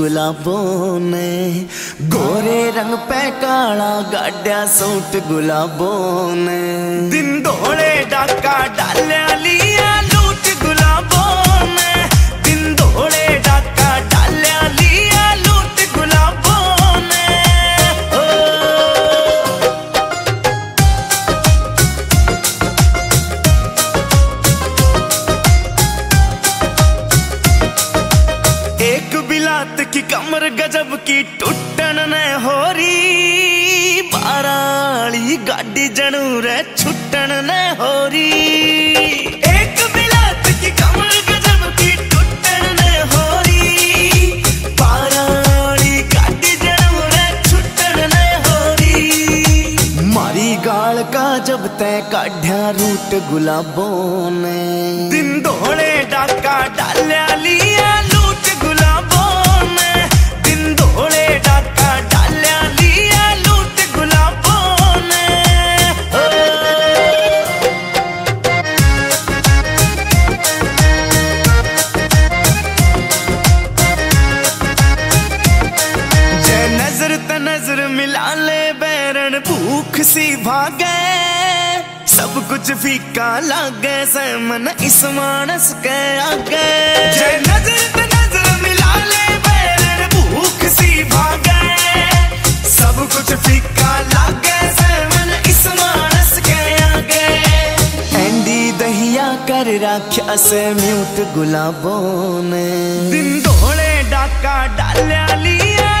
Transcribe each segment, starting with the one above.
गुलाबों ने गोरे रंग पे काला गाड्या सूट गुलाबों ने दिन धोले डाका डाल्या। बिलात की कमर गजब की टुटन ने हो री बाराली गाड़ी जनू रे छुटन ने हो री एक बिलात की कमर गजब की ने हो री बाराली गाड़ी ने हो री मारी का जब तय काढ़्या रूट गुलाबों ने। दिन धोले डाका डाल्या भागे सब कुछ फीका लागे से मन इस मानस के आगे। नज़र नज़र मिला ले बैरन भूख सी भागे। सब कुछ फीका लागे से मन इस मानस के आगे। एंडी दहिया कर राख्या से म्यूट गुलाबों ने। दिन धोले डाका डाल्या लिया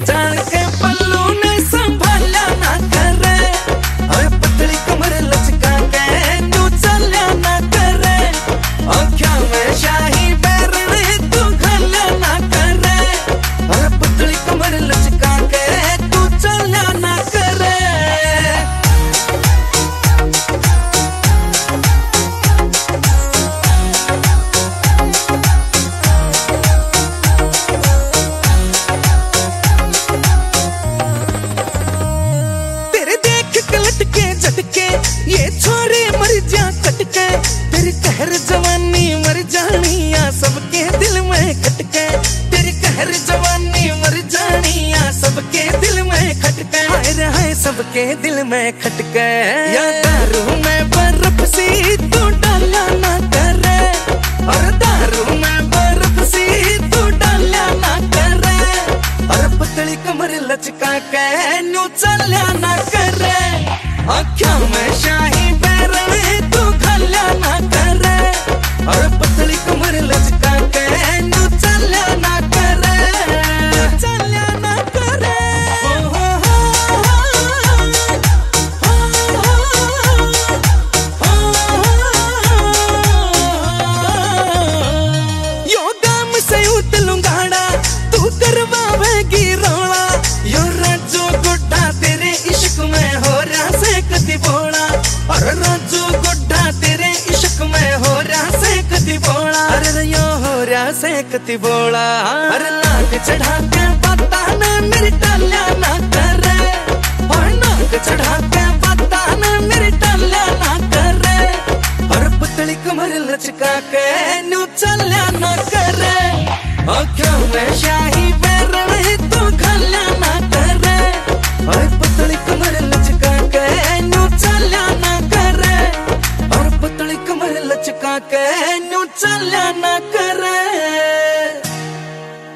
tan que कहर जवानी मर जानिया, सबके दिल में खटके। तेरी कहर जवानी मर जानिया, सबके दिल में खटके। हाय हाय, सबके दिल में खटके। या दारू में बर्फ़ सी से कति बोला। हर नाक चढ़ा के पता ना मेरी टाल्या ना करे। और नाक चढ़ा के पता ना मेरी टाल्या ना करे। और पुतली कमर लचका के न्यू चल्या ना करे। और क्यों मैं